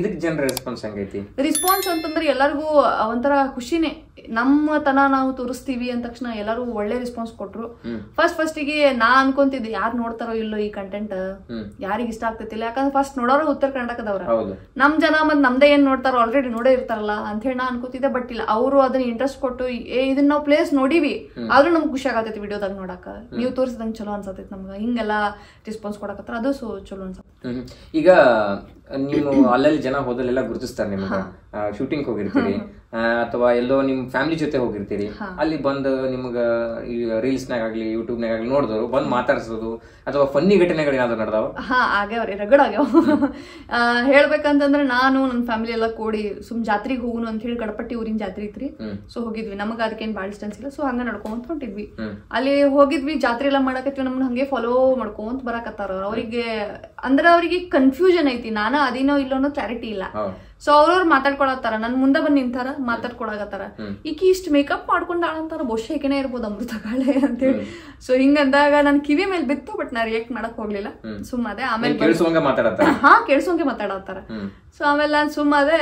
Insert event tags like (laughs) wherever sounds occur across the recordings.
ಇದಕ್ ಜನರ ರೆಸ್ಪಾನ್ಸ್ ಹೆಂಗೈತಿ? ರಿಸ್ಪಾನ್ಸ್ ಅಂತಂದ್ರೆ ಎಲ್ಲರಿಗೂ ಒಂಥರ ಖುಷಿನೇ. ನಮ್ಮ ತನ ನಾವು ತೋರಿಸ್ತೀವಿ ಅಂದ ತಕ್ಷಣ ಎಲ್ಲರೂ ಒಳ್ಳೆ ರೆಸ್ಪಾನ್ಸ್ ಕೊಟ್ರು. ಫಸ್ಟ್ ಫಸ್ಟಿಗೆ ನಾ ಅನ್ಕೊಂತಿದ್ದೆ ಯಾರು ನೋಡ್ತಾರೋ ಇಲ್ಲೋ ಈ ಕಂಟೆಂಟ್ ಯಾರಿಗೆ ಇಷ್ಟ ಆಗ್ತೈತಿಲ್ಲ ಯಾಕಂದ್ರೆ ಫಸ್ಟ್ ನೋಡೋರು ಉತ್ತರ ಕರ್ನಾಟಕದವ್ರ. ನಮ್ ಜನ ಮತ್ ನಮ್ದೇ ಏನ್ ನೋಡ್ತಾರೋ ಆಲ್ರೆಡಿ ನೋಡೇ ಇರ್ತಾರಲ್ಲ ಅಂತ ಹೇಳಿ ನಾ ಅನ್ಕೋತಿದ್ದೆ ಬಟ್ ಇಲ್ಲ ಅವರು ಅದನ್ನ ಇಂಟ್ರೆಸ್ಟ್ ಕೊಟ್ಟು ಏ ಇದನ್ನ ನಾವು ಪ್ಲೇಸ್ ನೋಡಿವಿ. ಆದ್ರೂ ನಮ್ಗೆ ಖುಷಿ ಆಗತೈತಿ ವಿಡಿಯೋದಾಗ ನೋಡಾಕ. ನೀವು ತೋರಿಸಿದಂಗೆ ಚಲೋ ಅನ್ಸತೈತಿ ನಮ್ಗೆ. ಹಿಂಗೆಲ್ಲ ರೆಸ್ಪಾನ್ಸ್ ಕೊಡಕತ್ತಾರ. ಅದು ಸೊ ಚಲೋ ಅನ್ಸತ್ತೆ ಈಗ ನೀವು ಅಲ್ಲಲ್ಲಿ ಜನ ಹೋದಲ್ಲೆಲ್ಲ ಗುರುತಿಸ್ತಾರೆ ನಿಮ್ಗೆ ಶೂಟಿಂಗ್ ಹೋಗಿರ್ತೀರಿ. (laughs) ಅಥವಾ ಎಲ್ಲೋ ನಿಮ್ ಫ್ಯಾಮಿಲಿ ಜೊತೆ ಹೋಗಿರ್ತೀರಿ. ಅಲ್ಲಿ ಬಂದು ನಿಮ್ಗ ರೀಲ್ಸ್ ನಾಗ ಆಗ್ಲಿ ಯೂಟ್ಯೂಬ್ ನಾಗ ಆಗ್ಲಿ ನೋಡಿದವರು ಬಂದ್ ಮಾತಾಡ್ಸೋದು ಅಥವಾ ಫನ್ನಿ ಘಟನೆಗಳು ಏನಾದ್ರು ನಡೆದಾವ? ಹಾ ಆಗ್ಯಾವ್ರಿ ರಗಡ್ ಆಗ್ಯಾವ. ಹೇಳ್ಬೇಕಂತಂದ್ರೆ ನಾನು ನನ್ನ ಫ್ಯಾಮಿಲಿ ಎಲ್ಲ ಕೂಡಿ ಸುಮ್ ಜಾತ್ರೆಗೆ ಹೋಗುನು ಅಂತ ಹೇಳಿ ಗಡಪಟ್ಟಿ ಊರಿನ ಜಾತ್ರೆ ಇತ್ರಿ ಸೊ ಹೋಗಿದ್ವಿ. ನಮಗ ಅದಕ್ಕೇನ್ ಬಾಳ ಡಿಸ್ಟೆನ್ಸ್ ಇಲ್ಲ ಸೊ ಹಂಗ ನಡ್ಕೊಂತ ಹೊಂಟಿದ್ವಿ. ಅಲ್ಲಿ ಹೋಗಿದ್ವಿ ಜಾತ್ರೆ ಎಲ್ಲ ಮಾಡಕತ್ವಿ ನಮ್ಮನ್ನ ಹಂಗೆ ಫಾಲೋ ಮಾಡ್ಕೊಂತ ಬರಾಕತ್ತಾರ ಅವ್ರಿಗೆ ಅಂದ್ರೆ ಅವ್ರಿಗೆ ಕನ್ಫ್ಯೂಷನ್ ಐತಿ. ನಾನ ಅದೇನೋ ಇಲ್ಲೋನೋ ಕ್ಲಾರಿಟಿ ಇಲ್ಲ. ಸೊ ಅವ್ರವ್ರು ಮಾತಾಡ್ಕೊಳತ್ತಾರ ನನ್ ಮುಂದೆ ಬಂದ್ ನಿಂತಾರ ಮಾತಾಡ್ಕೊಳಕತ್ತಾರ ಈಕಿ ಇಷ್ಟ ಮೇಕಪ್ ಮಾಡ್ಕೊಂಡಾಳಂತಾರ ಬಹುಶಃ ಈಕೆನೇ ಇರ್ಬೋದು ಅಮೃತ ಕಾಳೆ (laughs) ಅಂತೇಳಿ ಸೊ ಹಿಂಗಂದಾಗ ನನ್ ಕಿವಿ ಮೇಲೆ ಬಿತ್ತು ಬಟ್ ನಾ ರಿಯಾಕ್ಟ್ ಮಾಡಕ್ ಹೋಗ್ಲಿಲ್ಲ. ಸುಮ್ಮದೆ ಆಮೇಲೆ ಹಾ ಕೇಳಿಸೋಂಗೆ ಮಾತಾಡತ್ತಾರ. ಸೊ ಆಮೇಲೆ ನಾನ್ ಸುಮ್ಮನೆ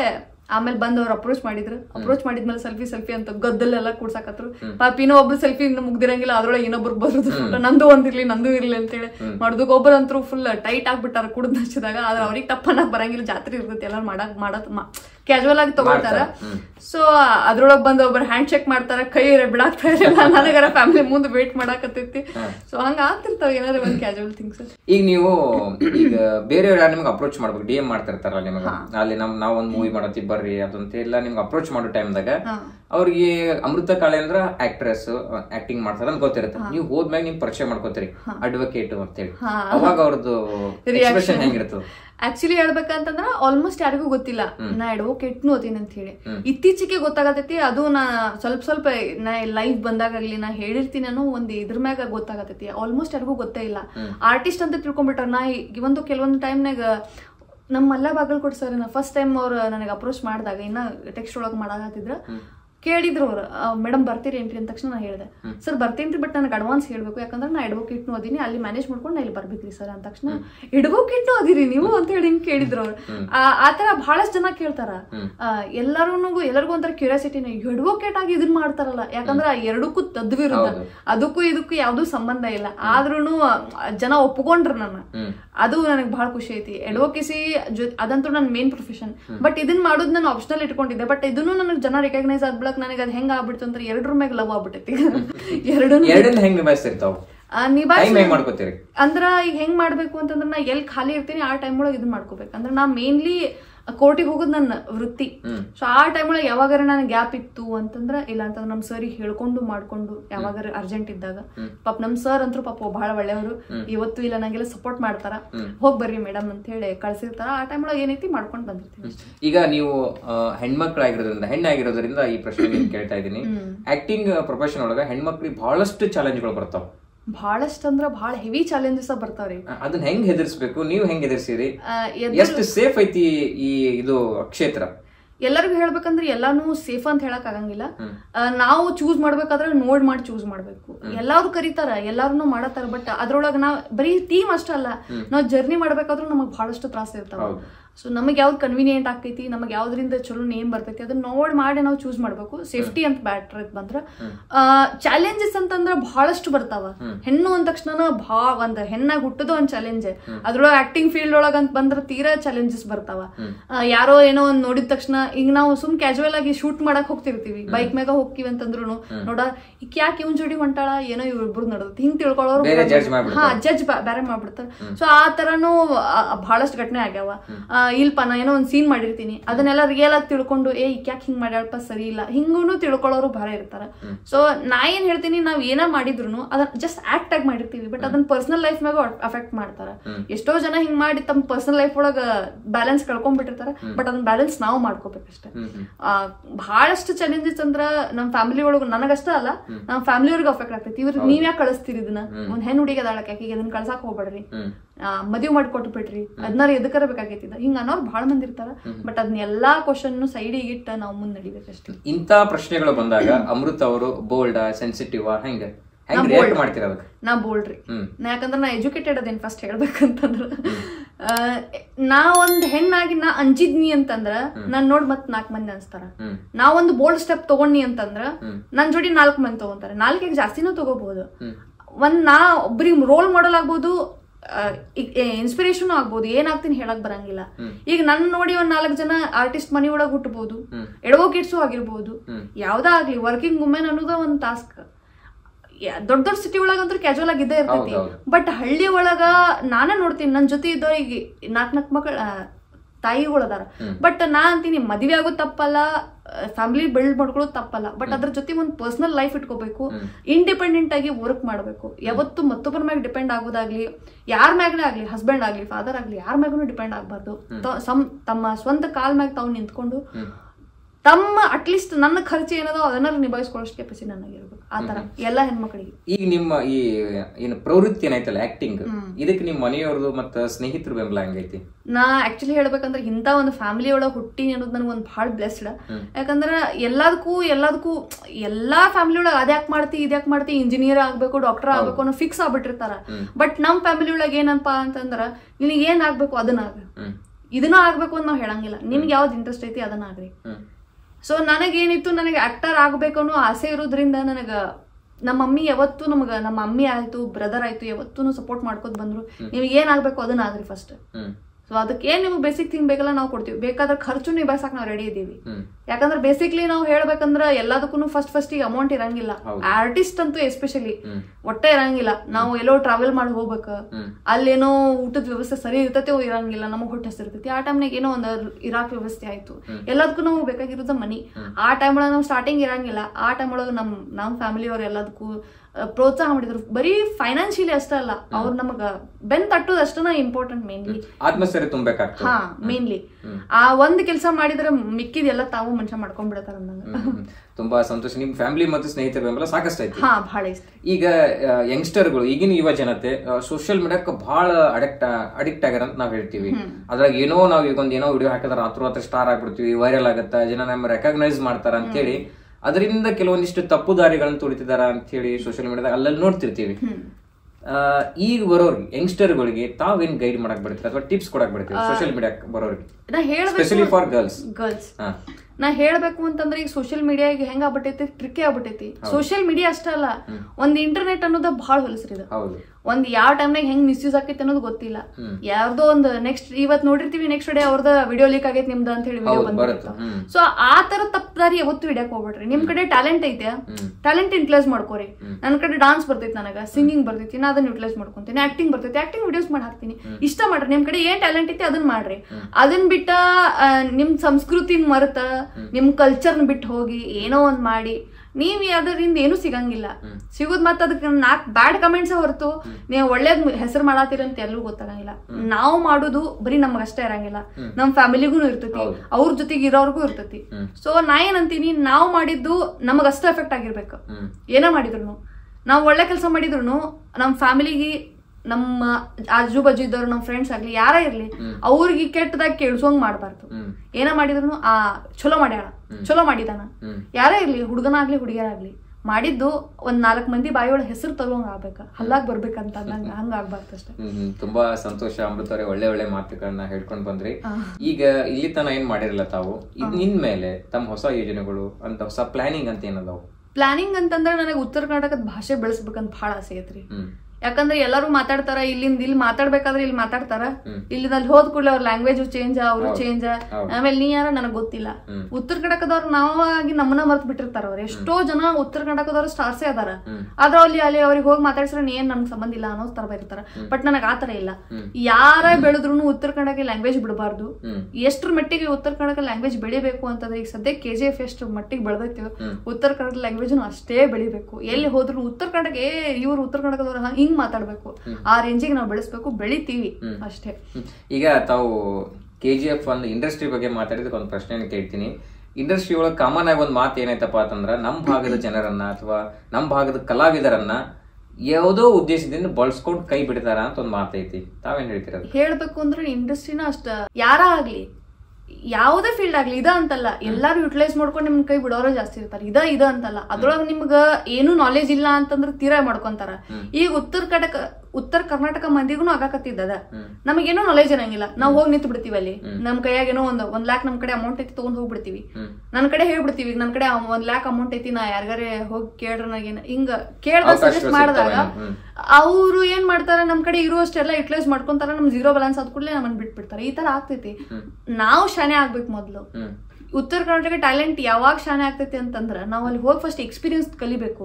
ಆಮೇಲೆ ಬಂದು ಅವ್ರು ಅಪ್ರೋಚ್ ಮಾಡಿದ್ರು ಅಪ್ರೋಚ್ ಮಾಡಿದ್ಮೇಲೆ ಸೆಲ್ಫಿ ಸೆಲ್ಫಿ ಅಂತ ಗದ್ದಲೆಲ್ಲ ಕೂಡ್ಸಾಕತ್ರು. ಪಾಪ ಇನ್ನೂ ಒಬ್ರು ಸೆಲ್ಫಿ ಇನ್ನು ಮುಗ್ದಿರಂಗಿಲ್ಲ ಅದ್ರೊಳಗೆ ಇನ್ನೊಬ್ರು ಬರೋದು. ನಂದು ಒಂದಿರ್ಲಿ ನಂದು ಇರ್ಲಿ ಅಂತೇಳಿ ಮಾಡುದು. ಒಬ್ಬರು ಅಂತೂ ಫುಲ್ ಟೈಟ್ ಆಗ್ಬಿಟ್ಟಾರ ಕುಡಿದ್ ಹಚ್ಚಿದಾಗ ಆದ್ರೆ ಅವ್ರಿಗೆ ತಪ್ಪನಾಗ ಬರಂಗಿಲ್ಲ. ಜಾತ್ರೆ ಇರ್ತೈತಿ ಎಲ್ಲಾರು ಮಾಡಕ್ ಮಾಡತ್ ಕ್ಯಾಶುವಲ್ ಆಗಿ ತಗೊಳ್ತಾರ. ಸೊ ಅದ್ರೊಳಗ್ ಬಂದು ಒಬ್ಬರು ಹ್ಯಾಂಡ್ ಚೆಕ್ ಮಾಡ್ತಾರ ಕೈ ಬಿಡಾಕ್ತಾ ಇರಲಿಲ್ಲ (laughs) ನನಗರ ಫ್ಯಾಮಿಲಿ ಮುಂದೆ ವೇಟ್ ಮಾಡಾಕತ್ತೈತಿ. ಸೊ ಹಂಗ ಆಗ್ತಿರ್ತಾವ ಏನಾದ್ರು ಒಂದ್ ಕ್ಯಾಶುವಲ್ ಥಿಂಗ್ಸ್ ಈಗ ನೀವು ಈಗ ಬೇರೆಯವ್ರು ಯಾರು ನಿಮ್ಗೆ ಅಪ್ರೋಚ್ ಮಾಡ್ಬೇಕು ಡಿ ಎಂ ಮಾಡ್ತಿರ್ತಾರಲ್ಲ ನಿಮಗೆ? ಅಲ್ಲಿ ನಮ್ ನಾವ್ ಒಂದ್ ಮೂವಿ ಮಾಡತ್ತಿ ಬರ್ರಿ ಅದಂತ ಎಲ್ಲ ನಿಮ್ಗೆ ಅಪ್ರೋಚ್ ಮಾಡೋ ಟೈಮ್ದಾಗ ಅವ್ರಿಗೆ ಅಮೃತ ಕಾಳೆ ಅಂದ್ರ ಆಕ್ಟ್ರೆಸ್ ಆಕ್ಟಿಂಗ್ ಮಾಡ್ತಾರ ಅಂತ ಗೊತ್ತಿರುತ್ತೆ. ನೀವು ಹೋದ್ಮ್ಯಾಗ ನಿಮ್ ಪರಿಚಯ ಮಾಡ್ಕೋತೀರಿ. ಅಡ್ವೊಕೇಟ್ ಅಂತೇಳಿ. ಅವಾಗ ಅವ್ರದ್ದು ಎಕ್ಸ್ಪ್ರೆಷನ್ ಹೆಂಗಿರ್ತದೆ ಆಕ್ಚುಲಿ ಹೇಳ್ಬೇಕಂತಂದ್ರ ಆಲ್ಮೋಸ್ಟ್ ಯಾರಿಗೂ ಗೊತ್ತಿಲ್ಲ. ನಾ ಅಡ್ವೊಕೇಟ್ನು ಓತೀನಿ ಅಂತ ಹೇಳಿ. ಇತ್ತೀಚೆಗೆ ಗೊತ್ತಾಗತೈತಿ ಅದು ನಾ ಸ್ವಲ್ಪ ಸ್ವಲ್ಪ ನಾ ಲೈಫ್ ಬಂದಾಗಲಿ ನಾ ಹೇಳಿರ್ತೀನಿ ಅನ್ನೋ ಒಂದ್ ಇದ್ರ ಮ್ಯಾಗ ಗೊತ್ತಾಗತೈತಿ. ಆಲ್ಮೋಸ್ಟ್ ಯಾರಿಗೂ ಗೊತ್ತೇ ಇಲ್ಲ. ಆರ್ಟಿಸ್ಟ್ ಅಂತ ತಿಳ್ಕೊಂಡ್ಬಿಟ್ರ ನಾ ಈ ಒಂದು ಕೆಲವೊಂದು ಟೈಮ್ನಾಗ ನಮ್ಮ ಮಲ್ಲ ಬಾಗಲ್ ಕೊಡ್ಸಾರ ನಾ ಫಸ್ಟ್ ಟೈಮ್ ಅವ್ರು ನನಗೆ ಅಪ್ರೋಚ್ ಮಾಡಿದಾಗ ಇನ್ನ ಟೆಕ್ಸ್ಟ್ ಒಳಗೆ ಮಾಡಾಕತ್ತಿದ್ರ. ಕೇಳಿದ್ರು ಅವ್ರು ಮೇಡಮ್ ಬರ್ತೀರಿ ಏನ್ರಿ? ಅಂದ ತಕ್ಷಣ ನಾ ಹೇಳಿದೆ ಸರ್ ಬರ್ತೀನಿ ಬಟ್ ನನಗೆ ಅಡ್ವಾನ್ಸ್ ಹೇಳ್ಬೇಕು. ಯಾಕಂದ್ರೆ ನಾ ಅಡ್ವೊಕೇಟ್ನು ಅದೀನಿ ಅಲ್ಲಿ ಮ್ಯಾನೇಜ್ ಮಾಡ್ಕೊಂಡು ನಾ ಇಲ್ಲಿ ಬರ್ಬೇಕ್ರಿ ಸರ್. ಅಂದ ತಕ್ಷಣ ಅಡ್ವೊಕೇಟ್ನು ಅದಿರಿ ನೀವು? ಅಂತ ಹೇಳಿ ಹಿಂಗ್ ಕೇಳಿದ್ರು ಅವ್ರು. ಆ- ಬಹಳಷ್ಟು ಜನ ಕೇಳ್ತಾರ. ಎಲ್ಲರೂ ಎಲ್ಲರಿಗೂ ಒಂಥರ ಕ್ಯೂರಿಯಾಸಿಟಿನ ಅಡ್ವೊಕೇಟ್ ಆಗಿ ಇದನ್ನ ಮಾಡ್ತಾರಲ್ಲ. ಯಾಕಂದ್ರೆ ಆ ಎರಡಕ್ಕೂ ತದ್ವಿರುದ್ಧ. ಅದಕ್ಕೂ ಇದಕ್ಕೂ ಯಾವ್ದೂ ಸಂಬಂಧ ಇಲ್ಲ. ಆದ್ರೂನು ಜನ ಒಪ್ಕೊಂಡ್ರ ನನ್ನ. ಅದು ನನಗೆ ಬಹಳ ಖುಷಿ ಐತಿ. ಅಡ್ವೊಕೇಸಿ ಅದಂತೂ ನನ್ನ ಮೇನ್ ಪ್ರೊಫೆಷನ್ ಬಟ್ ಇದನ್ನ ಮಾಡೋದು ನಾನು ಆಪ್ಷನಲ್ ಇಟ್ಕೊಂಡಿದ್ದೆ. ಬಟ್ ಇದನ್ನು ನನಗೆ ಜನ ರೆಕಗ್ನೈಸ್ ಆದ ಬಳಿಕ ನನಗೆ ಅದು ಹೆಂಗ್ ಆಗ್ಬಿಡ್ತು ಅಂದ್ರೆ ಎರಡರ ಮ್ಯಾಗ ಲವ್ ಆಗ್ಬಿಟ್ಟೈತಿ. (laughs) ಎರಡು ಎರಡನ್ನ ಹೆಂಗ್ ನಿಭಾಯಿಸ್ತಿರ್ತಾವ ಮಾಡ್ಕೋತೀರಿ? ಅಂದ್ರ ಈಗ ಹೆಂಗ್ ಮಾಡ್ಬೇಕು ಅಂತಂದ್ರೆ ನಾ ಎಲ್ಲಿ ಖಾಲಿ ಇರ್ತೀನಿ ಆ ಟೈಮ್ ಒಳಗೆ ಇದನ್ನ ಮಾಡ್ಕೋಬೇಕು. ಅಂದ್ರೆ ನಾ ಮೇನ್ಲಿ ಕೋರ್ಟಿಗೆ ಹೋಗೋದು ನನ್ನ ವೃತ್ತಿ. ಸೊ ಆ ಟೈಮ್ ಒಳಗೆ ಯಾವಾಗಾರ ನನಗೆ ಗ್ಯಾಪ್ ಇತ್ತು ಅಂತಂದ್ರ ಇಲ್ಲ ಅಂತಂದ್ರೆ ನಮ್ ಸರ್ ಹೇಳ್ಕೊಂಡು ಮಾಡ್ಕೊಂಡು ಯಾವಾಗಾರ ಅರ್ಜೆಂಟ್ ಇದ್ದಾಗ. ಪಾಪ ನಮ್ ಸರ್ ಅಂತೂ ಪಾಪ ಬಹಳ ಒಳ್ಳೆಯವರು. ಇವತ್ತು ಇಲ್ಲ ನಂಗೆಲ್ಲ ಸಪೋರ್ಟ್ ಮಾಡ್ತಾರ. ಹೋಗ್ ಬರ್ರಿ ಮೇಡಮ್ ಅಂತ ಹೇಳಿ ಕಳ್ಸಿರ್ತಾರ. ಆ ಟೈಮ್ ಒಳಗೆ ಏನೈತಿ ಮಾಡ್ಕೊಂಡು ಬಂದಿರ್ತೀನಿ ಈಗ ನೀವು ಹೆಣ್ಮಕ್ಳಾಗಿರೋದ್ರಿಂದ ಹೆಣ್ಣಾಗಿರೋದ್ರಿಂದ ಈ ಪ್ರಶ್ನೆ ಕೇಳ್ತಾ ಇದ್ದೀನಿ. ಆಕ್ಟಿಂಗ್ ಪ್ರೊಫೆಷನ್ ಒಳಗ ಹೆಣ್ಮಕ್ಳಿಗೆ ಬಹಳಷ್ಟು ಚಾಲೆಂಜ್ಗಳು ಬರ್ತಾವ. ಬಹಳಷ್ಟು ಅಂದ್ರ ಬಹಳ ಹೆವಿ ಚಾಲೆಂಜಸ್ ಬರ್ತಾವ್ರಿ ಅದನ್ನ ಹೆಂಗ್ ಹೆದರ್ಸ್ಬೇಕು? ನೀವು ಹೆಂಗ್ ಹೆದರ್ಸಿರಿ? ಎಷ್ಟು ಸೇಫ್ ಐತಿ ಈ ಇದು ಕ್ಷೇತ್ರ? ಎಲ್ಲರಿಗೂ ಹೇಳ್ಬೇಕಂದ್ರೆ ಎಲ್ಲಾನು ಸೇಫ್ ಅಂತ ಹೇಳಕ್ ಆಗಂಗಿಲ್ಲ. ನಾವು ಚೂಸ್ ಮಾಡ್ಬೇಕಾದ್ರೆ ನೋಡ್ ಮಾಡಿ ಚೂಸ್ ಮಾಡ್ಬೇಕು. ಎಲ್ಲಾರು ಕರೀತಾರ ಎಲ್ಲಾರು ಮಾಡತ್ತಾರ ಬಟ್ ಅದ್ರೊಳಗ ನಾವ್ ಬರೀ ಟೀಮ್ ಅಷ್ಟಲ್ಲ ನಾವ್ ಜರ್ನಿ ಮಾಡ್ಬೇಕಾದ್ರೂ ನಮಗ್ ಬಹಳಷ್ಟು ತ್ರಾಸ ಇರ್ತಾವ. ಸೊ ನಮಗೆ ಯಾವ್ದು ಕನ್ವೀನಿಯೆಂಟ್ ಆಗ್ತೈತಿ ನಮಗೆ ಯಾವ್ದ್ರಿಂದ ಚಲೋ ನೇಮ್ ಬರ್ತೈತಿ ಅದನ್ನ ನೋಡಿ ಮಾಡಿ ನಾವು ಚೂಸ್ ಮಾಡ್ಬೇಕು. ಸೇಫ್ಟಿ ಅಂತ ಬ್ಯಾಟ್ರ್ ಬಂದ್ರ. ಚಾಲೆಂಜಸ್ ಅಂತಂದ್ರ ಬಹಳಷ್ಟು ಬರ್ತಾವ. ಹೆಣ್ಣು ಅಂದ ತಕ್ಷಣ ಭಾ ಒಂದ್ ಹೆಣ್ಣಾಗಿ ಹುಟ್ಟೋದು ಒಂದ್ ಚಾಲೆಂಜ್ ಅದ್ರೊಳಗ ಆಕ್ಟಿಂಗ್ ಫೀಲ್ಡ್ ಒಳಗ ಅಂತ ಬಂದ್ರ ತೀರಾ ಚಾಲೆಂಜಸ್ ಬರ್ತಾವ. ಯಾರೋ ಏನೋ ಒಂದ್ ನೋಡಿದ ತಕ್ಷಣ ಈಗ ನಾವು ಸುಮ್ ಕ್ಯಾಶುವಲ್ ಆಗಿ ಶೂಟ್ ಮಾಡಕ್ ಹೋಗ್ತಿರ್ತೀವಿ. ಬೈಕ್ ಮ್ಯಾಗ ಹೋಗ್ತೀವಿ ಅಂತಂದ್ರು ನೋಡ ಈಗ ಯಾಕೆ ಇವ್ನ್ ಜೋಡಿ ಹೊಂಟಾಳ ಏನೋ ಇವ್ರಿಬ್ರು ನಡೆದೈತಿ. ಹಿಂಗ್ ತಿಳ್ಕೊಳ್ಳೋರು. ಹಾ ಜಡ್ಜ್ ಬ್ಯಾರೆ ಮಾಡ್ಬಿಡ್ತಾರ. ಸೊ ಆ ತರನು ಬಹಳಷ್ಟು ಘಟನೆ ಆಗ್ಯಾವ. ಇಲ್ಪ ನಾ ಏನೋ ಒಂದು ಸೀನ್ ಮಾಡಿರ್ತೀನಿ. ಅದನ್ನೆಲ್ಲ ರಿಯಲ್ ಆಗಿ ತಿಳ್ಕೊಂಡು ಏ ಯಾಕೆ ಹಿಂಗ್ ಮಾಡ್ಯಾಳಪ್ಪ ಸರಿ ಇಲ್ಲ. ಹಿಂಗೂನು ತಿಳ್ಕೊಳ್ಳೋರು ಭಾರ ಇರ್ತಾರೆ. ಸೊ ನಾ ಏನ್ ಹೇಳ್ತೀನಿ ನಾವ್ ಏನ ಮಾಡಿದ್ರು ಅದನ್ನ ಜಸ್ಟ್ ಆಕ್ಟ್ ಆಗಿ ಮಾಡಿರ್ತೀವಿ ಬಟ್ ಅದನ್ನ ಪರ್ಸನಲ್ ಲೈಫ್ ಮ್ಯಾಗ ಅಫೆಕ್ಟ್ ಮಾಡ್ತಾರ. ಎಷ್ಟೋ ಜನ ಹಿಂಗ್ ಮಾಡಿ ತಮ್ಮ ಪರ್ಸನಲ್ ಲೈಫ್ ಒಳಗ ಬ್ಯಾಲೆನ್ಸ್ ಕಳ್ಕೊಂಡ್ಬಿಟ್ಟಿರ್ತಾರ ಬಟ್ ಅದನ್ನ ಬ್ಯಾಲೆನ್ಸ್ ನಾವು ಮಾಡ್ಕೋಬೇಕಷ್ಟೇ. ಆ, ಬಹಳಷ್ಟು ಚಾಲೆಂಜಸ್ ಅಂದ್ರ ನಮ್ಮ ಫ್ಯಾಮಿಲಿ ಒಳಗ ನನಗಷ್ಟ ಅಲ್ಲ ನಮ್ಮ ಫ್ಯಾಮಿಲಿ ಅವ್ರಿಗೆ ಅಫೆಕ್ಟ್ ಆಗ್ತೈತಿ. ಇವ್ರಿಗೆ ನೀವ್ ಯಾಕೆ ಕಳಿಸ್ತೀರಿ ಇದನ್ನ? ಒಂದ್ ಹೆಣ್ಣು ಹುಡುಗಿ ಅದಾಳಕ್ಕೆ ಇದನ್ನ ಕಳ್ಸಾಕ್ ಹೋಗ್ಬೇಡ್ರಿ. ಮದುವೆ ಮಾಡಿ ಕೊಟ್ಟು ಬಿಡ್ರಿ ಅದನ್ನಾರ ಎದಕ್ಕಾರ ಬೇಕಾಗೈತಿದ ಹಿಂಗ ಅನ್ನೋರು ಬಹಳ ಮಂದಿ ಇರ್ತಾರ. ಬಟ್ ಅದನ್ನ ಎಲ್ಲಾ ಕ್ವಶನ್ ಸೈಡಿಗೆ ಇಟ್ಟ ನಾವು ಮುಂದೆ ನಡಿಬೇಕಷ್ಟೇ ಇಂಥ ಪ್ರಶ್ನೆಗಳು ಬಂದಾಗ ಅಮೃತ ಅವರು ಬೋಲ್ಡ್ ಸೆನ್ಸಿಟಿವ್ ಹೆಂಗ? ನಾ ಬೋಲ್ಡ್ರಿ ನಾ ಯಾಕಂದ್ರೆ ನಾ ಎಜುಕೇಟೆಡ್ ಅದೇನ್ ಫಸ್ಟ್ ಹೇಳ್ಬೇಕಂತಂದ್ರ. ನಾ ಒಂದ್ ಹೆಣ್ಣಾಗಿ ನಾ ಅಂಜಿದ್ನಿ ಅಂತಂದ್ರ ನಾನ್ ನೋಡ್ ಮತ್ ನಾಲ್ಕ್ ಮಂದಿ ಅನ್ಸ್ತಾರ. ನಾ ಒಂದು ಬೋಲ್ಡ್ ಸ್ಟೆಪ್ ತಗೊಂಡ್ನಿ ಅಂತಂದ್ರ. ನನ್ ಜೋಡಿ ನಾಲ್ಕ್ ಮಂದಿ ತಗೊಂತಾರೆ. ನಾಲ್ಕಿಗೆ ಜಾಸ್ತಿನೂ ತಗೋಬಹುದು. ಒಂದ್ ನಾ ಒಬ್ರಿಗೆ ರೋಲ್ ಮಾಡಲ್ ಆಗ್ಬೋದು ಇನ್ಸ್ಪಿರೇಷನ್ ಆಗ್ಬೋದು. ಏನಾಗ್ತೀನಿ ಹೇಳಕ್ ಬರಂಗಿಲ್ಲ. ಈಗ ನನ್ನ ನೋಡಿ ಒಂದ್ ನಾಲ್ಕು ಜನ ಆರ್ಟಿಸ್ಟ್ ಮನಿ ಒಳಗ್ ಹುಟ್ಟಬಹುದು. ಎಡವೋಕಿಟ್ಸು ಆಗಿರ್ಬೋದು. ಯಾವ್ದೇ ಆಗ್ಲಿ ವರ್ಕಿಂಗ್ ವುಮೆನ್ ಅನ್ನೋದ ಒಂದ್ ಟಾಸ್ಕ್ ದೊಡ್ಡ ದೊಡ್ಡ ಸಿಟಿ ಒಳಗಂತೂ ಕ್ಯಾಜುವಲ್ ಆಗಿ ಇದ್ದೇ ಇರ್ತೈತಿ. ಬಟ್ ಹಳ್ಳಿ ಒಳಗ ನಾನೇ ನೋಡ್ತೀನಿ. ನನ್ ಜೊತೆ ಇದ್ದವ್ರಿಗೆ ನಾಲ್ಕ್ ನಾಲ್ಕು ಮಕ್ಕಳ ತಾಯಿಗಳು ಅದಾರ. ಹ್ಮ್. ಬಟ್ ನಾ ಅಂತೀನಿ ಮದ್ವೆ ಆಗೋ ತಪ್ಪಲ್ಲ ಫ್ಯಾಮಿಲಿ ಬಿಲ್ಡ್ ಮಾಡ್ಕೊಳ್ಳೋದು ತಪ್ಪಲ್ಲ. ಬಟ್ ಅದ್ರ ಜೊತೆ ಒಂದು ಪರ್ಸನಲ್ ಲೈಫ್ ಇಟ್ಕೋಬೇಕು. ಇಂಡಿಪೆಂಡೆಂಟ್ ಆಗಿ ವರ್ಕ್ ಮಾಡಬೇಕು. ಯಾವತ್ತು ಮತ್ತೊಬ್ಬರ ಮ್ಯಾಗ ಡಿಪೆಂಡ್ ಆಗೋದಾಗ್ಲಿ ಯಾರ ಮ್ಯಾಗನೇ ಆಗ್ಲಿ ಹಸ್ಬೆಂಡ್ ಆಗ್ಲಿ ಫಾದರ್ ಆಗ್ಲಿ ಯಾರ ಮ್ಯಾಗೂ ಡಿಪೆಂಡ್ ಆಗಬಾರ್ದು. ತಮ್ಮ ಸ್ವಂತ ಕಾಲ್ ಮ್ಯಾಗ ತಾವು ನಿಂತ್ಕೊಂಡು ತಮ್ಮ ಅಟ್ಲೀಸ್ಟ್ ನನ್ನ ಖರ್ಚು ಏನದೋ ಅದನ್ನ ನಿಭಾಯಿಸ್ಕೊಳ್ಳೋಷ್ಟು ಕೆಪಾಸಿಟಿ ನನಗಿರ್ಬೇಕು ಆ ತರ ಎಲ್ಲ ಹೆಣ್ಮಕ್ಳಿಗೆ. ಈಗ ನಿಮ್ಮ ಈ ಏನು ಪ್ರವೃತ್ತಿ ಏನೈತಲ್ಲ ಆಕ್ಟಿಂಗ್ ಇದಕ್ಕೆ ನಿಮ್ಮ ಮನೆಯವ್ರದ್ದು ಮತ್ತ ಸ್ನೇಹಿತರು ಬೆಂಬಲ ಹಂಗೈತಿ? ನಾ ಆಕ್ಚುಲಿ ಹೇಳ್ಬೇಕಂದ್ರೆ ಇಂಥ ಒಂದು ಫ್ಯಾಮಿಲಿ ಒಳಗೆ ಹುಟ್ಟಿ ಅನ್ನೋದು ನನಗೆ ಒಂದು ಭಾಳ ಬ್ಲೆಸ್ಡ್. ಯಾಕಂದ್ರೆ ಎಲ್ಲದಕ್ಕೂ ಎಲ್ಲದಕ್ಕೂ ಎಲ್ಲಾ ಫ್ಯಾಮಿಲಿ ಒಳಗೆ ಅದ್ಯಾಕ್ ಮಾಡ್ತಿ ಇದ್ಯಾಕ್ ಮಾಡ್ತಿ ಇಂಜಿನಿಯರ್ ಆಗ್ಬೇಕು ಡಾಕ್ಟರ್ ಆಗ್ಬೇಕು ಅನ್ನೋ ಫಿಕ್ಸ್ ಆಗ್ಬಿಟ್ಟಿರ್ತಾರ. ಬಟ್ ನಮ್ ಫ್ಯಾಮಿಲಿ ಒಳಗೆ ಏನಪ್ಪಾ ಅಂತಂದ್ರ ನಿನಗೆ ಏನ್ ಆಗ್ಬೇಕು ಅದನ್ನ ಆಗ ಇದನ್ನ ಆಗ್ಬೇಕು ಅಂತ ನಾವು ಹೇಳಂಗಿಲ್ಲ. ನಿಮ್ಗೆ ಯಾವ್ದು ಇಂಟ್ರೆಸ್ಟ್ ಐತಿ ಅದನ್ನ ಆಗ್ರಿ ಸೊ ನನಗೇನಿತ್ತು ನನಗೆ ಆಕ್ಟರ್ ಆಗಬೇಕು ಅನ್ನೋ ಆಸೆ ಇರೋದ್ರಿಂದ ನನಗೆ ನಮ್ಮ ಮಮ್ಮಿ ಯಾವತ್ತೂ ನಮಗ ನಮ್ಮ ಮಮ್ಮಿ ಆಯ್ತು ಬ್ರದರ್ ಆಯ್ತು ಯಾವತ್ತೂ ಸಪೋರ್ಟ್ ಮಾಡ್ಕೊತ ಬಂದರು. ನೀವು ಏನಾಗಬೇಕು ಆಗ್ಬೇಕು ಅದನ್ನ ಆಗ್ರಿ ಫಸ್ಟ್ ಸೊ ಅದಕ್ಕೆ ಏನ್ ನಿಮ್ಗೆ ಬೇಸಿಕ್ ಥಿಂಗ್ ಬೇಕಲ್ಲ ನಾವು ಕೊಡ್ತೀವಿ. ಬೇಕಾದ್ರೆ ಖರ್ಚು ನಿಭಾಯಿಸಕ್ ನಾವು ರೆಡಿ ಇದೀವಿ. ಯಾಕಂದ್ರೆ ಬೇಸಿಕ್ಲಿ ನಾವು ಹೇಳ್ಬೇಕಂದ್ರೆ ಎಲ್ಲದಕ್ಕೂ ಫಸ್ಟ್ ಫಸ್ಟ್ ಈಗ ಅಮೌಂಟ್ ಇರಂಗಿಲ್ಲ. ಆರ್ಟಿಸ್ಟ್ ಅಂತೂ ಎಸ್ಪೆಷಲಿ ಒಟ್ಟೆ ಇರಂಗಿಲ್ಲ. ನಾವು ಎಲ್ಲೋ ಟ್ರಾವೆಲ್ ಮಾಡಿ ಹೋಗ್ಬೇಕು. ಅಲ್ಲೇನೋ ಊಟದ ವ್ಯವಸ್ಥೆ ಸರಿ ಇರ್ತೈತೆ ಇರಂಗಿಲ್ಲ ನಮಗೆ ಹೊಟ್ಟೆ ಹಸಿರ್ತೈತಿ ಆ ಟೈಮ್ನಾಗ ಏನೋ ಒಂದು ಇರಾಕ್ ವ್ಯವಸ್ಥೆ ಆಯ್ತು. ಎಲ್ಲದಕ್ಕೂ ನಾವು ಬೇಕಾಗಿರೋದು ಮನಿ ಆ ಟೈಮ್ ಒಳಗೆ ನಾವು ಸ್ಟಾರ್ಟಿಂಗ್ ಇರಂಗಿಲ್ಲ. ಆ ಟೈಮ್ ಒಳಗೆ ನಮ್ ನಮ್ಮ ಫ್ಯಾಮಿಲಿ ಅವ್ರು ಎಲ್ಲದಕ್ಕೂ ಪ್ರೋತ್ಸಾಹ ಮಾಡಿದ್ರು. ಬರೀ ಫೈನಾನ್ಷಿಯಲಿ ಅಷ್ಟೇ ಅಲ್ಲ ಅವ್ರು ನಮಗ ಬೆನ್ ತಟ್ಟೋದು ಅಷ್ಟನ ಇಂಪಾರ್ಟೆಂಟ್ ಮೇನ್ಲಿ ಆತ್ಮಸ್ಥೈರ್ಯ ತುಂಬಬೇಕಾಗ್ತದೆ. ಹಾ ಮೇನ್ಲಿ ಆ ಒಂದ್ ಕೆಲಸ ಮಾಡಿದ್ರೆ ಮಿಕ್ಕಿದೆಲ್ಲ ತಾವು ಮನುಷ್ಯ ಹ್ಮ್, ಹ್ಮ್. ತುಂಬಾ ಸಂತೋಷ. ನಿಮ್ ಫ್ಯಾಮಿಲಿ ಮತ್ತು ಸ್ನೇಹಿತರ ಬೆಂಬಲ ಸಾಕಷ್ಟು ಐತಿ ಹಾ ಬಹಳ ಈಗ ಯಂಗ್ಸ್ಟರ್ಗಳು ಈಗಿನ ಯುವ ಜನತೆ ಸೋಷಿಯಲ್ ಮೀಡಿಯಾಕ್ಕೆ ಬಹಳ ಅಡಿಕ್ಟ್ ಅಡಿಕ್ಟ್ ಆಗ್ಯಾರ ಅಂತ ನಾವ್ ಹೇಳ್ತೀವಿ. ಅದ್ರಾಗ ಏನೋ ನಾವ್ ಈಗ ಒಂದ್ ಏನೋ ವಿಡಿಯೋ ಹಾಕಿದ್ರೆ ರಾತ್ರಿ ರಾತ್ರಿ ಸ್ಟಾರ್ ಆಗ್ಬಿಡ್ತೀವಿ ವೈರಲ್ ಆಗತ್ತ ಜನ ನಮ್ಮ ರೆಕಗ್ನೈಸ್ ಮಾಡ್ತಾರ ಅಂತೇಳಿ ಅದರಿಂದ ಕೆಲವೊಂದಿಷ್ಟು ತಪ್ಪು ದಾರಿಗಳನ್ನ ತುಳಿತಿದಾರ ಅಂತ ಹೇಳಿ ಸೋಷಿಯಲ್ ಮೀಡಿಯಾದಾಗ ಅಲ್ಲಲ್ಲಿ ನೋಡ್ತಿರ್ತೀವಿ. ಆ, ಈಗ ಬರೋರ್ಗೆ ಯಂಗ್ಸ್ಟರ್ಗಳಿಗೆ ತಾವೇನ್ ಗೈಡ್ ಮಾಡಕ್ ಬಿಡ್ತೀರಿ ಅಥವಾ ಟಿಪ್ಸ್ ಕೊಡಕ್ ಬಿಡ್ತೀರಿ ಸೋಷಿಯಲ್ ಮೀಡಿಯಾ ಬರೋರ್ಗೆ? ಸ್ಪೆಷಲಿ ಫಾರ್ ಗರ್ಲ್ಸ್ ಗರ್ಲ್ಸ್ ನಾ ಹೇಳ್ಬೇಕು ಅಂತಂದ್ರೆ ಈಗ ಸೋಷಿಯಲ್ ಮೀಡಿಯಾ ಈಗ ಹೆಂಗ್ ಆಗ್ಬಿಟ್ಟೈತಿ? ಟ್ರಿಕ್ಕೇ ಆಗ್ಬಿಟ್ಟೈತಿ. ಸೋಷಿಯಲ್ ಮೀಡಿಯಾ ಅಷ್ಟೇ ಅಲ್ಲ. ಒಂದ್ ಇಂಟರ್ನೆಟ್ ಅನ್ನೋದ ಬಹಳ ಹೊಲಸ್ರಿ ಹೌದು. ಒಂದ್ ಯಾವ ಟೈಮ್ನಾಗ ಹೆಂಗ್ ಮಿಸ್ಯೂಸ್ ಆಕೈತಿ ಅನ್ನೋದು ಗೊತ್ತಿಲ್ಲ. ಯಾರದೋ ಒಂದು ನೆಕ್ಸ್ಟ್ ಇವತ್ ನೋಡಿರ್ತೀವಿ ನೆಕ್ಸ್ಟ್ ಡೇ ಅವ್ರದ ವಿಡಿಯೋ ಲೀಕ್ ಆಗೈತಿ ನಿಮ್ದು ಅಂತ ಹೇಳಿ ವಿಡಿಯೋ ಹೌದು ಬಂದಿರುತ್ತೆ ಸೊ ಆ ತರ ತಪ್ಪದಾರಿ ಯಾವತ್ತು ಹಿಡಿಯಕ್ ಹೋಗ್ಬೇಡ್ರಿ. ನಿಮ್ ಕಡೆ ಟ್ಯಾಲೆಂಟ್ ಐತೆ. ಟ್ಯಾಲೆಂಟ್ ಯುಟಿಲೈಸ್ ಮಾಡ್ಕೋರಿ. ನನ್ನ ಕಡೆ ಡಾನ್ಸ್ ಬರ್ತೈತಿ ನನಗ ಸಿಂಗಿಂಗ್ ಬರ್ತೈತಿ ನಾ ಅದನ್ನ ಯುಟಿಲೈಸ್ ಮಾಡ್ಕೊಂತೀನಿ. ಆಕ್ಟಿಂಗ್ ಬರ್ತೈತಿ ಆಕ್ಟಿಂಗ್ ವಿಡಿಯೋಸ್ ಮಾಡಿ ಹಾಕ್ತೀನಿ. ಇಷ್ಟ ಮಾಡ್ರಿ ನಿಮ್ ಕಡೆ ಏನ್ ಟ್ಯಾಲೆಂಟ್ ಐತಿ ಅದನ್ನ ಮಾಡ್ರಿ. ಅದನ್ನ ಬಿಟ್ಟ ನಿಮ್ ಸಂಸ್ಕೃತಿನ ಮರೆತ ನಿಮ್ ಕಲ್ಚರ್ನ ಬಿಟ್ಟು ಹೋಗಿ ಏನೋ ಒಂದ್ ಮಾಡಿ. ನೀವ್ ಅದರಿಂದ ಏನು ಸಿಗಂಗಿಲ್ಲ. ಸಿಗುದ್ ಮತ್ತ ಅದಕ್ಕೆ ನಾಲ್ಕ್ ಬ್ಯಾಡ್ ಕಮೆಂಟ್ಸ್ ಹೊರತು ನೀವು ಒಳ್ಳೇದ್ ಹೆಸರು ಮಾಡತ್ತೀರ ಅಂತ ಎಲ್ಲೂ ಗೊತ್ತಾಗಂಗಿಲ್ಲ. ನಾವು ಮಾಡೋದು ಬರೀ ನಮ್ಗಷ್ಟೇ ಇರಂಗಿಲ್ಲ. ನಮ್ ಫ್ಯಾಮಿಲಿಗೂ ಇರ್ತೈತಿ. ಅವ್ರ ಜೊತೆಗೆ ಇರೋರ್ಗೂ ಇರ್ತೈತಿ. ಸೊ ನಾ ಏನಂತೀನಿ ನಾವು ಮಾಡಿದ್ದು ನಮಗ್ ಅಷ್ಟೇ ಎಫೆಕ್ಟ್ ಆಗಿರ್ಬೇಕು. ಏನೇ ಮಾಡಿದ್ರು ನಾವು ಒಳ್ಳೆ ಕೆಲಸ ಮಾಡಿದ್ರು ನಮ್ ಫ್ಯಾಮಿಲಿಗೆ ನಮ್ಮ ಆಜು ಬಾಜು ಇದ್ದವ್ರು ನಮ್ಮ ಫ್ರೆಂಡ್ಸ್ ಆಗ್ಲಿ ಯಾರ ಇರ್ಲಿ ಅವ್ರಿಗೆ ಕೆಟ್ಟದಾಗ ಕೇಳಿಸೋಂಗ್ ಮಾಡ್ಬಾರ್ದು. ಏನ ಮಾಡಿದ್ರು ಆ ಚಲೋ ಮಾಡ್ಯಾಳ. ಚಲೋ ಮಾಡಿದಾನ. ಯಾರೇ ಇರ್ಲಿ ಹುಡುಗನಾಗ್ಲಿ ಹುಡುಗಿಯರಾಗ್ಲಿ ಮಾಡಿದ್ದು ಒಂದ್ ನಾಲ್ಕ್ ಮಂದಿ ಬಾಯಿಯೊಳ ಹೆಸರು ತಗೋಂಗ್ ಆಗ್ಬೇಕ. ಹಲ್ಲಾಗ್ ಬರ್ಬೇಕಂತ ನಂಗೆ ಹಂಗ ಆಗ್ಬಾರ್ದು ಅಷ್ಟೇ. ತುಂಬಾ ಸಂತೋಷ ಅಮೃತವ್ರೆ ಒಳ್ಳೆ ಒಳ್ಳೆ ಮಾತುಗಳನ್ನ ಹೇಳ್ಕೊಂಡ್ ಬಂದ್ರಿ. ಈಗ ಇಲ್ಲಿ ತನ ಏನ್ ಮಾಡಿರಲ್ಲ ತಾವು? ಇದ್ ಮೇಲೆ ತಮ್ಮ ಹೊಸ ಯೋಜನೆಗಳು ಅಂತ ಹೊಸ ಪ್ಲಾನಿಂಗ್ ಅಂತ ಏನದಾವು? ಪ್ಲಾನಿಂಗ್ ಅಂತಂದ್ರೆ ನನಗೆ ಉತ್ತರ ಕರ್ನಾಟಕದ ಭಾಷೆ ಬೆಳೆಸ್ಬೇಕಂತ ಬಹಳ ಆಸೆ ಐತ್ರಿ. ಯಾಕಂದ್ರೆ ಎಲ್ಲರೂ ಮಾತಾಡ್ತಾರ ಇಲ್ಲಿಂದ ಇಲ್ಲಿ ಮಾತಾಡ್ಬೇಕಾದ್ರೆ ಇಲ್ಲಿ ಮಾತಾಡ್ತಾರ. ಇಲ್ಲಿ ಅಲ್ಲಿ ಹೋದ್ ಕೂಡಲೇ ಅವ್ರ ಲ್ಯಾಂಗ್ವೇಜ್ ಚೇಂಜ್ ಅವರು ಚೇಂಜ್. ಆಮೇಲೆ ನೀ ಯಾರ ನನಗ್ ಗೊತ್ತಿಲ್ಲ. ಉತ್ತರ ಕನ್ನಡಕದವ್ರು ನಾವಾಗಿ ನಮ್ಮನ್ನ ಮರ್ತ್ ಬಿಟ್ಟಿರ್ತಾರ ಅವ್ರು. ಎಷ್ಟೋ ಜನ ಉತ್ತರ ಕನ್ನಡಕದವ್ರು ಸ್ಟಾರ್ಸೇ ಅದಾರ. ಆದ್ರ ಅಲ್ಲಿ ಅಲ್ಲಿ ಅವ್ರಿಗೆ ಹೋಗಿ ಮಾತಾಡ್ಸ್ರೆ ಏನ್ ನನ್ಗೆ ಸಂಬಂಧ ಇಲ್ಲ ಅನ್ನೋ ತರ ಬರ್ತಾರ. ಬಟ್ ನನಗ್ ಆತರ ಇಲ್ಲ. ಯಾರ ಬೆಳೆದ್ರು ಉತ್ತರ ಕನ್ನಡಕ್ಕೆ ಲ್ಯಾಂಗ್ವೇಜ್ ಬಿಡಬಾರ್ದು. ಎಷ್ಟ್ರ ಮಟ್ಟಿಗೆ ಉತ್ತರ ಕನ್ನಡಕ್ಕೆ ಲ್ಯಾಂಗ್ವೇಜ್ ಬೆಳಿಬೇಕು ಅಂತಂದ್ರೆ ಈಗ ಸದ್ಯ ಕೆ ಜಿ ಎಫ್ ಎಷ್ಟು ಮಟ್ಟಿಗೆ ಬೆಳದೈತಿ. ಉತ್ತರ ಕನ್ನಡ ಲ್ಯಾಂಗ್ವೇಜ್ ಅಷ್ಟೇ ಬೆಳಿಬೇಕು. ಎಲ್ಲಿ ಹೋದ್ರು ಉತ್ತರ ಕನ್ನಡಕ್ಕೆ ಇವ್ರು ಉತ್ತರ ಕನ್ನಡದವ್ರು ಹಿಂಗ್ ಮಾತಾಡ್ಬೇಕು. ಆ ರೇಂಜಿಗೆ ನಾವು ಬೆಳೆಸ್ಬೇಕು ಬೆಳಿತೀವಿ ಅಷ್ಟೇ. ಈಗ ತಾವು ಕೆ ಜಿ ಎಫ್ ಒಂದು ಇಂಡಸ್ಟ್ರಿ ಬಗ್ಗೆ ಮಾತಾಡಿದಕ್ಕೆ ಒಂದು ಪ್ರಶ್ನೆ ಕೇಳ್ತೀನಿ. ಇಂಡಸ್ಟ್ರಿ ಒಳಗೆ ಕಾಮನ್ ಆಗಿ ಒಂದು ಮಾತು ಏನಾಯ್ತಪ್ಪ ಅಂತಂದ್ರೆ ನಮ್ಮ ಭಾಗದ ಜನರನ್ನ ಅಥವಾ ನಮ್ಮ ಭಾಗದ ಕಲಾವಿದರನ್ನ ಯಾವುದೋ ಉದ್ದೇಶದಿಂದ ಬಳಸ್ಕೊಂಡು ಕೈ ಬಿಡ್ತಾರ ಅಂತ ಒಂದು ಮಾತೈತಿ. ತಾವೇನ್ ಹೇಳ್ತೀರ? ಹೇಳ್ಬೇಕು ಅಂದ್ರೆ ಇಂಡಸ್ಟ್ರಿನ ಅಷ್ಟ ಯಾರ ಆಗ್ಲಿ ಯಾವುದೇ ಫೀಲ್ಡ್ ಆಗ್ಲಿ ಇದ ಅಂತಲ್ಲ ಎಲ್ಲಾರು ಯುಟಿಲೈಸ್ ಮಾಡ್ಕೊಂಡು ನಿಮ್ ಕೈ ಬಿಡೋರು ಜಾಸ್ತಿ ಇರ್ತಾರೆ. ಇದ ಇದ ಅಂತಲ್ಲ. ಅದ್ರೊಳಗ ನಿಮ್ಗ ಏನು ನಾಲೆಜ್ ಇಲ್ಲ ಅಂತಂದ್ರೆ ತೀರಾ ಮಾಡ್ಕೊಂತಾರ. ಈಗ ಉತ್ತರ ಕಟಕ ಉತ್ತರ ಕರ್ನಾಟಕ ಮಂದಿಗೂ ಆಗಾಕತ್ತಿದ್ದದ. ನಮಗೇನೋ ನಾಲೆಜ್ ಇರಂಗಿಲ್ಲ. ನಾವ್ ಹೋಗಿ ನಿಂತು ಬಿಡ್ತೀವಿ ಅಲ್ಲಿ ನಮ್ ಕೈಯಾಗ ಏನೋ ಒಂದ್ ಒಂದ್ ಲ್ಯಾಕ್ ನಮ್ ಕಡೆ ಅಮೌಂಟ್ ಐತಿ ತಗೊಂಡ್ ಹೋಗ್ಬಿಡ್ತೀವಿ. ನನ್ ಕಡೆ ಹೇಳ್ಬಿಡ್ತೀವಿ ನನ್ ಕಡೆ ಒಂದ್ ಲ್ಯಾಕ್ ಅಮೌಂಟ್ ಐತಿ ನಾ ಯಾರಿಗಾರೆ ಹೋಗಿ ಕೇಳ್ರ ನಾಗೇನ ಹಿಂಗ ಕೇಳ್ದ ಸಜೆಸ್ಟ್ ಮಾಡಿದಾಗ ಅವ್ರು ಏನ್ ಮಾಡ್ತಾರ ನಮ್ ಕಡೆ ಇರುವಷ್ಟೆಲ್ಲ ಯುಟಿಲೈಸ್ ಮಾಡ್ಕೊಂತಾರ ನಮ್ ಜೀರೋ ಬ್ಯಾಲೆನ್ಸ್ ಆದ್ ಕೂಡಲೇ ನಮ್ಮನ್ ಬಿಟ್ಬಿಡ್ತಾರೆ. ಈ ತರ ಆಗ್ತೈತಿ. ನಾವು ಶಾನೆ ಆಗ್ಬೇಕು ಮೊದ್ಲು. ಉತ್ತರ ಕರ್ನಾಟಕ ಟ್ಯಾಲೆಂಟ್ ಯಾವಾಗ ಶಾನೆ ಆಗ್ತೈತಿ ಅಂತಂದ್ರ ನಾವು ಅಲ್ಲಿ ಹೋಗಿ ಫಸ್ಟ್ ಎಕ್ಸ್ಪೀರಿಯನ್ಸ್ ಕಲಿಬೇಕು.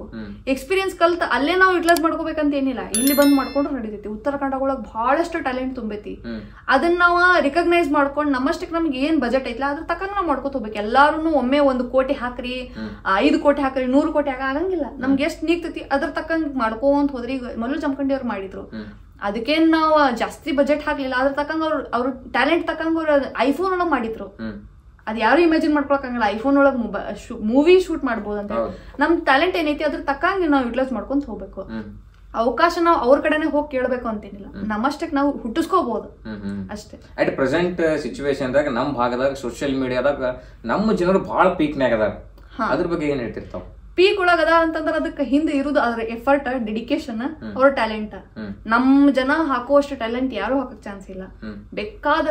ಎಕ್ಸ್ಪೀರಿಯನ್ಸ್ ಕಲ್ತ ಅಲ್ಲೇ ನಾವು ಯುಟಿಲೈಸ್ ಮಾಡ್ಕೋಬೇಕಂತ ಏನಿಲ್ಲ. ಇಲ್ಲಿ ಬಂದ್ ಮಾಡ್ಕೊಂಡ್ರೆ ನಡೀತೈತಿ. ಉತ್ತರ ಕನ್ನಡ ಒಳಗ್ ಬಹಳಷ್ಟು ಟ್ಯಾಲೆಂಟ್ ತುಂಬೈತಿ. ಅದನ್ನ ನಾವು ರಿಕಗ್ನೈಸ್ ಮಾಡ್ಕೊಂಡು ನಮ್ಮಷ್ಟಕ್ಕೆ ನಮ್ಗೆ ಏನ್ ಬಜೆಟ್ ಐತಿಲ್ಲ ಅದ್ರ ತಕ್ಕಂಗ ನಾವು ಮಾಡ್ಕೋತ ಹೋಗ್ಬೇಕು. ಎಲ್ಲಾರು ಒಮ್ಮೆ ಒಂದು ಕೋಟಿ ಹಾಕ್ರಿ ಐದು ಕೋಟಿ ಹಾಕ್ರಿ ನೂರು ಕೋಟಿ ಹಾಕ ಆಗಂಗಿಲ್ಲ. ನಮ್ಗೆ ಎಷ್ಟ್ ನೀಗ್ತೈತಿ ಅದ್ರ ತಕ್ಕಂಗೆ ಮಾಡ್ಕೋಂತ ಹೋದ್ರಿ ಈಗ ಮಲ್ಲು ಜಮಖಂಡಿ ಅವ್ರು ಮಾಡಿದ್ರು. ಅದಕ್ಕೇನ್ ನಾವು ಜಾಸ್ತಿ ಬಜೆಟ್ ಹಾಕ್ಲಿಲ್ಲ. ಅದ್ರ ತಕ್ಕಂಗ ಅವ್ರು ಅವ್ರ ಟ್ಯಾಲೆಂಟ್ ತಕ್ಕಂಗ ಅವ್ರು ಐಫೋನ್ ಮಾಡಿದ್ರು. ಅದ್ ಯಾರು ಇಮ್ಯಾಜಿನ್ ಮಾಡ್ಕೊಳಕಂಗಿಲ್ಲ ಐಫೋನ್ ಒಳಗ್ ಮೂವಿ ಶೂಟ್ ಮಾಡ್ಬೋದು ಅಂತ ಹೌದು. ನಮ್ ಟ್ಯಾಲೆಂಟ್ ಏನೈತಿ ಅದ್ರ ತಕ್ಕಂಗೆ ನಾವು ಯುಟಿಲೈಸ್ ಮಾಡ್ಕೊಂತ ಹೋಗ್ಬೇಕು. ಅವಕಾಶ ನಾವು ಅವ್ರ ಕಡೆನೆ ಹೋಗಿ ಕೇಳಬೇಕು ಅಂತೇನಿಲ್ಲ. ನಮ್ಮಷ್ಟಕ್ಕೆ ನಾವು ಹುಟ್ಟಿಸ್ಕೋಬಹುದು ಅಷ್ಟೇ. ಅಟ್ ಪ್ರೆಸೆಂಟ್ ಸಿಚುವೇಶನ್ದಾಗ ನಮ್ಮ ಭಾಗದಾಗ ಸೋಷಿಯಲ್ ಮೀಡಿಯಾದಾಗ ನಮ್ಮ ಜನರು ಬಹಳ ಪೀಕ್ನ್ಯಾಗ ಅದಾರ. ಅದ್ರ ಬಗ್ಗೆ ಏನ್ ಹೇಳ್ತಿರ್ತಾವ? ಪೀಕ್ ಒಳಗ ಅದ ಅಂತಂದ್ರ ಅದಕ್ಕೆ ಹಿಂದೆ ಇರುದು ಅದ್ರ ಎಫರ್ಟ್ ಡೆಡಿಕೇಶನ್ ಅವ್ರ ಟ್ಯಾಲೆಂಟ್. ನಮ್ ಜನ ಹಾಕುವಷ್ಟು ಟ್ಯಾಲೆಂಟ್ ಯಾರು ಹಾಕಕ್ ಚಾನ್ಸ್ ಇಲ್ಲ.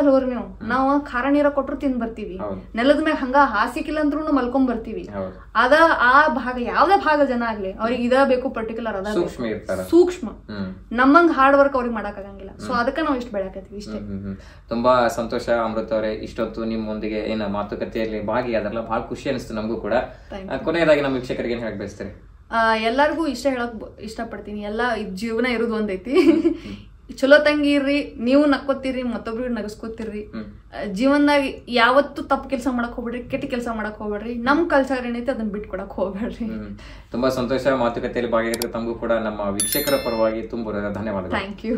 ಹೋಗ್ರಿ ನೀವು. ನಾವ್ ಖಾರ ನೀರ ಕೊಟ್ಟರು ತಿಂದ್ ಬರ್ತೀವಿ. ನೆಲದ ಮ್ಯಾಗ ಹಂಗ ಹಾಸಿಕಿಲ್ಲ ಅಂದ್ರೂ ಮಲ್ಕೊಂಡ್ ಬರ್ತೀವಿ. ಅದ ಆ ಭಾಗ ಯಾವ್ದೇ ಭಾಗ ಜನ ಆಗ್ಲಿ ಅವ್ರಿಗೆ ಇದ ಬೇಕು ಪರ್ಟಿಕ್ಯುಲರ್ ಅದ ಸೂಕ್ಷ್ಮ ನಮ್ಮಂಗ್ ಹಾರ್ಡ್ ವರ್ಕ್ ಅವ್ರಿಗೆ ಮಾಡಕ್ ಆಗಂಗಿಲ್ಲ. ಸೊ ಅದಕ್ಕೆ ನಾವ್ ಇಷ್ಟ ಬೆಳಕತ್ತೀವಿ ಇಷ್ಟೇ. ತುಂಬಾ ಸಂತೋಷ ಅಮೃತ ಅವರೇ. ಇಷ್ಟೊತ್ತು ನಿಮ್ಮೊಂದಿಗೆ ಏನ ಮಾತುಕತೆಯಲ್ಲಿ ಭಾಗಿಯಾದ್ರಲ್ಲ ಬಹಳ ಖುಷಿ ಅನಿಸ್ತು ನಮಗೂ ಕೂಡ. ಕೊನೆಯದಾಗಿ ನಮ್ಮ ವೀಕ್ಷಕರಿಗೆ ಏನ್ ಹೇಳಕ್ ಬಯಸ್ತೀರಿ ಆ, ಎಲ್ಲರಿಗೂ ಇಷ್ಟ ಹೇಳಕ್ ಇಷ್ಟಪಡ್ತೀನಿ. ಎಲ್ಲ ಜೀವನ ಇರೋದು ಒಂದೈತಿ. ಚಲೋ ತಂಗಿ ಇರ್ರಿ ನೀವು ನಕ್ಕೋತೀರಿ ಮತ್ತೊಬ್ರಿಗೆ ನಗಸ್ಕೋತಿರ್ರಿ ಜೀವನದಾಗ ಯಾವತ್ತು ತಪ್ಪು ಕೆಲಸ ಮಾಡಕ್ ಹೋಗ್ಬೇಡ್ರಿ ಕೆಟ್ಟ ಕೆಲಸ ಮಾಡಕ್ ಹೋಗ್ಬೇಡ್ರಿ. ನಮ್ ಕಲ್ಚರ್ ಏನೈತಿ ಅದನ್ನ ಬಿಟ್ಕೊಡಕ್ ಹೋಗ್ಬೇಡ್ರಿ. ತುಂಬಾ ಸಂತೋಷ ಮಾತುಕತೆಯಲ್ಲಿ ಭಾಗಿಯಾಗಿದ್ರೆ. ತಮಗೂ ಕೂಡ ನಮ್ಮ ವೀಕ್ಷಕರ ಪರವಾಗಿ ತುಂಬ ಧನ್ಯವಾದ ಥ್ಯಾಂಕ್ ಯು